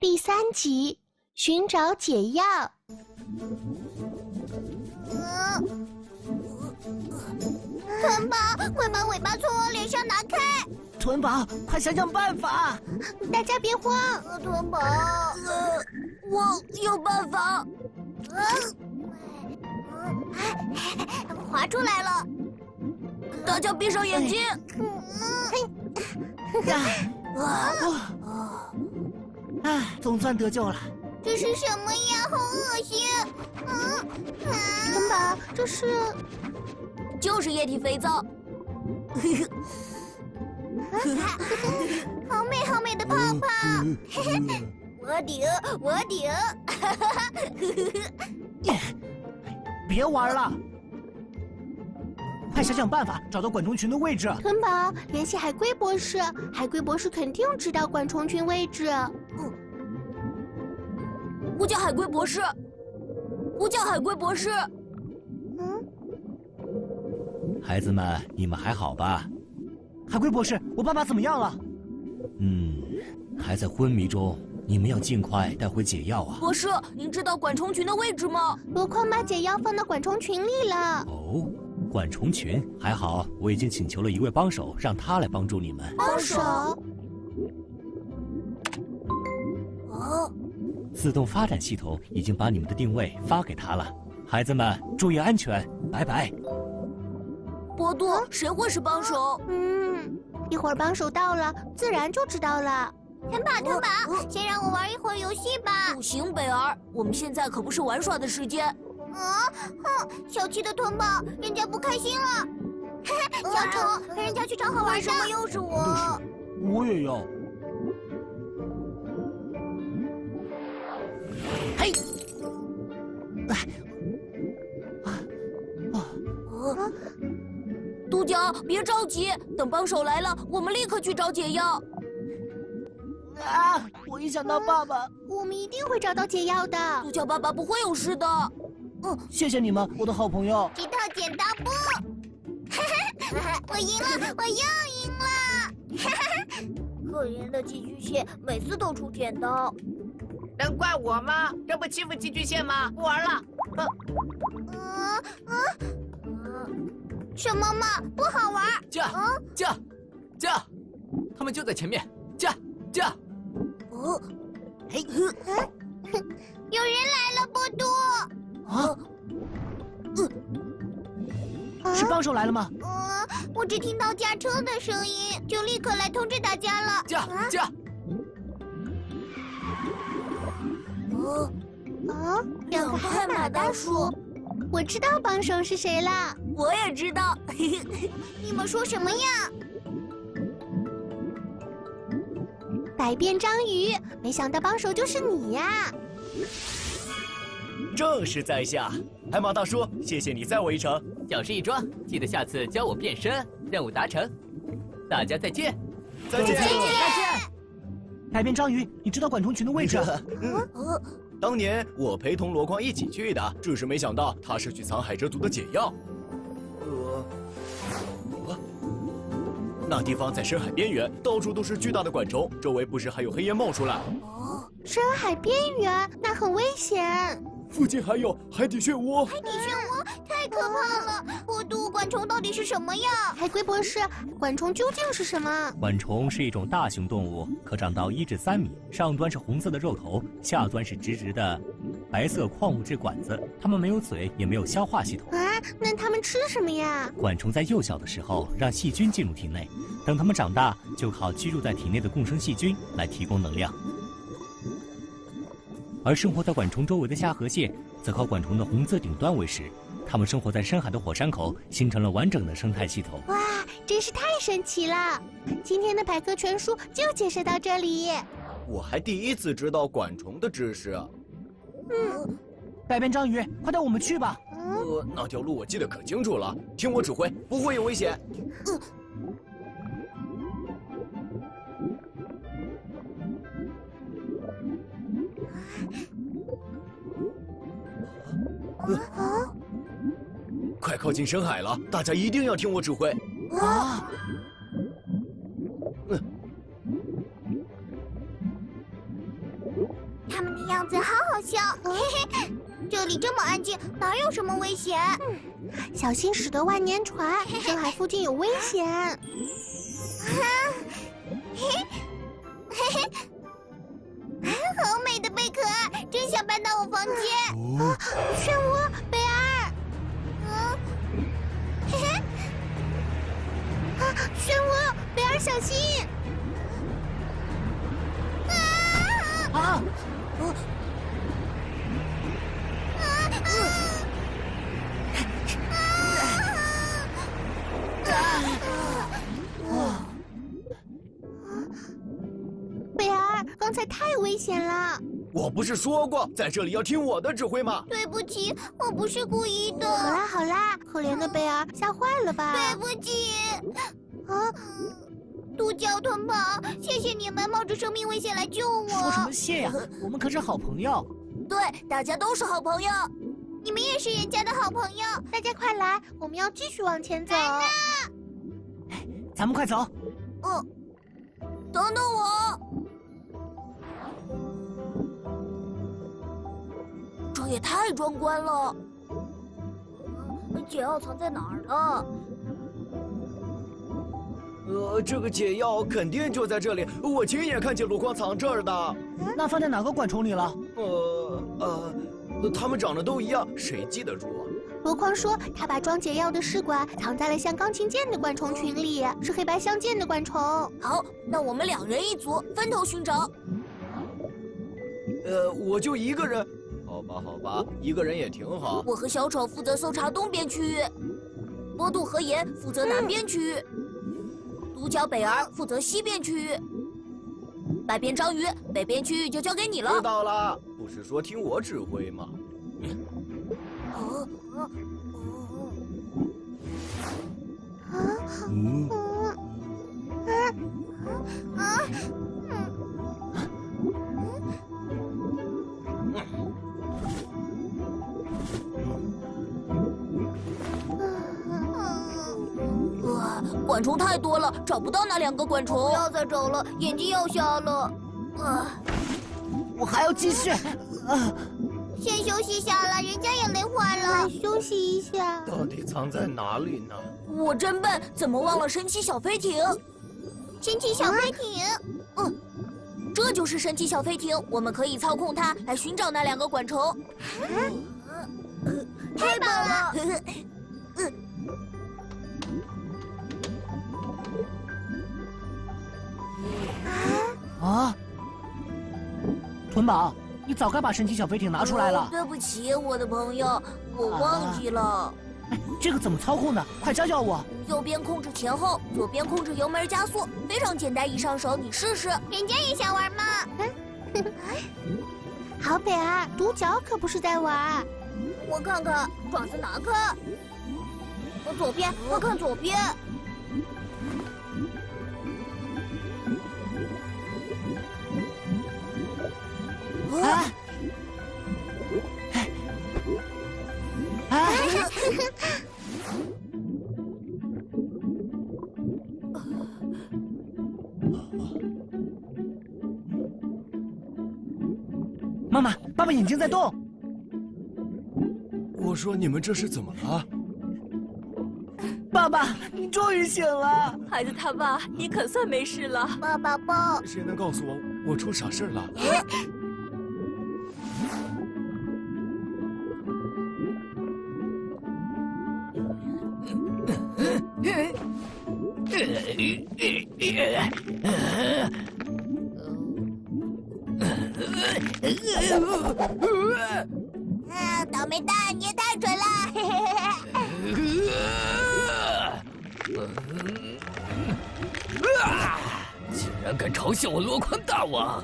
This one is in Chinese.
第三集，寻找解药。豚宝，快把尾巴从我脸上拿开！豚宝，快想想办法！大家别慌，豚宝，我有办法。滑出来了，大家闭上眼睛。啊！哎，总算得救了。这是什么呀？好恶心！嗯，豚宝，这是，就是液体肥皂。好美好美的泡泡！嘿嘿我顶，我顶！别玩了，快想想办法找到管虫群的位置。豚宝，联系海龟博士，海龟博士肯定知道管虫群位置。嗯，我叫海龟博士，我叫海龟博士。嗯，孩子们，你们还好吧？海龟博士，我爸爸怎么样了？嗯，还在昏迷中。你们要尽快带回解药啊！博士，您知道管虫群的位置吗？箩筐把解药放到管虫群里了。哦，管虫群还好，我已经请求了一位帮手，让他来帮助你们。帮手？自动发展系统已经把你们的定位发给他了。孩子们注意安全，拜拜。波多，谁会是帮手？嗯，一会儿帮手到了，自然就知道了。腾宝，腾宝，先让我玩一会儿游戏吧。不行，北儿，我们现在可不是玩耍的时间。啊，哼，小气的腾宝，人家不开心了。嘿 嘿小丑，陪人家去找好玩的。为什么又是我？我也要。啊，啊，杜角，别着急，等帮手来了，我们立刻去找解药。啊！我一想到爸爸，我们一定会找到解药的。独角爸爸不会有事的。嗯，谢谢你们，我的好朋友。石头剪刀布，我赢了，我又赢了。可怜的寄居蟹，每次都出剪刀。能怪我吗？这不欺负寄居蟹吗？不玩了。嗯嗯什么嘛？不好玩。驾驾驾！他们就在前面。驾驾！哦，嘿，有人来了，波多。啊，嗯，是帮手来了吗？嗯，我只听到驾车的声音，就立刻来通知大家了。驾驾！马大叔，我知道帮手是谁了。我也知道。你们说什么呀？百变章鱼，没想到帮手就是你呀！正是在下，海马大叔，谢谢你载我一程。小事一桩，记得下次教我变身。任务达成，大家再见！再见！再见！再见百变章鱼，你知道管虫群的位置？嗯，当年我陪同箩筐一起去的，只是没想到他是去藏海蜇族的解药。呃那地方在深海边缘，到处都是巨大的管虫，周围不时还有黑烟冒出来。哦，深海边缘那很危险。附近还有海底漩涡。海底漩涡太可怕了！管虫到底是什么呀？海龟博士，管虫究竟是什么？管虫是一种大型动物，可长到一至三米，上端是红色的肉头，下端是直直的白色矿物质管子。它们没有嘴，也没有消化系统。啊，那它们吃什么呀？管虫在幼小的时候让细菌进入体内。等它们长大，就靠居住在体内的共生细菌来提供能量，而生活在管虫周围的虾和蟹，则靠管虫的红色顶端为食。它们生活在深海的火山口，形成了完整的生态系统。哇，真是太神奇了！今天的百科全书就介绍到这里。我还第一次知道管虫的知识。嗯，百变章鱼，快带我们去吧。呃，那条路我记得可清楚了，听我指挥，不会有危险。嗯。靠近深海了，大家一定要听我指挥。啊！嗯。他们的样子好好笑。嘿嘿，这里这么安静，哪有什么危险？小心驶得万年船，深海附近有危险。嘿，嘿嘿，好美的贝壳，真想搬到我房间。啊，漩涡，贝贝尔小心。啊！贝尔，刚才太危险了。我不是说过在这里要听我的指挥吗？对不起，我不是故意的。好啦好啦，可怜的贝尔，吓坏了吧？对不起。啊！独角豚宝，谢谢你们冒着生命危险来救我。说什么谢呀？我们可是好朋友。对，大家都是好朋友。你们也是人家的好朋友。大家快来，我们要继续往前走。来咱们快走。嗯，等等我。这也太壮观了。解药藏在哪儿呢？呃，这个解药肯定就在这里，我亲眼看见箩筐藏这儿的。那放在哪个管虫里了？呃呃，它们长得都一样，谁记得住啊？箩筐说他把装解药的试管藏在了像钢琴键的管虫群里，是黑白相间的管虫。好，那我们两人一组，分头寻找。呃，我就一个人。好吧，好吧，一个人也挺好。我和小丑负责搜查东边区域，波度和盐负责南边区域。独角北儿负责西边区域，白边章鱼北边区域就交给你了。知道了，不是说听我指挥吗？哦哦哦！啊嗯管虫太多了，找不到那两个管虫。不要再找了，眼睛要瞎了。啊，我还要继续。啊，先休息下了，人家也累坏了。休息一下。到底藏在哪里呢？我真笨，怎么忘了神奇小飞艇？神奇小飞艇。嗯，这就是神奇小飞艇，我们可以操控它来寻找那两个管虫。太棒了！啊！屯宝，你早该把神奇小飞艇拿出来了。对不起，我的朋友，我忘记了。这个怎么操控呢？快教教我。右边控制前后，左边控制油门加速，非常简单，一上手你试试。人家也想玩吗？好，北儿，独角可不是在玩。我看看，爪子拿开。我左边，快看左边。啊！啊！妈妈，爸爸眼睛在动。我说你们这是怎么了？爸爸，你终于醒了。孩子他爸，你可算没事了。爸爸抱。谁能告诉我，我出啥事了？啊，倒霉蛋，你也太蠢了！敢嘲笑我罗宽大王！